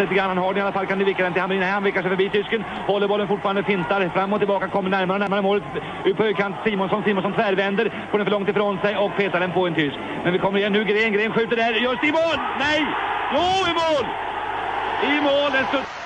Lite grann han har den i alla fall. Kan ni vicka den till Hamrin? Han vickar sig förbi tysken. Håller bollen fortfarande, fintar fram och tillbaka. Kommer närmare och närmare målet. Ut på högkant Simonsson. Simonsson tvärvänder. Får den för långt ifrån sig och petar den på en tysk. Men vi kommer igen nu. Gren, Gren skjuter där. Just i mål! Nej! Jo, i mål! I mål!